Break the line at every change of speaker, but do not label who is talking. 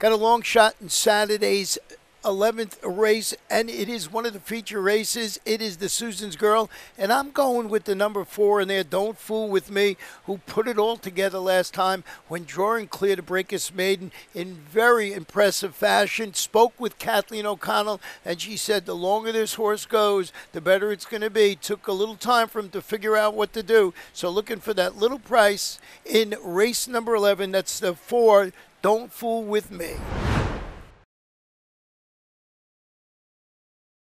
Got a long shot in Saturday's 11th race, and it is one of the feature races. It is the Susan's Girl, and I'm going with the number four in there. Don't fool with me, who put it all together last time when drawing clear to break her maiden in very impressive fashion. Spoke with Kathleen O'Connell, and she said the longer this horse goes, the better it's going to be. Took a little time for him to figure out what to do. So looking for that little price in race number 11. That's the four. Don't fool with me.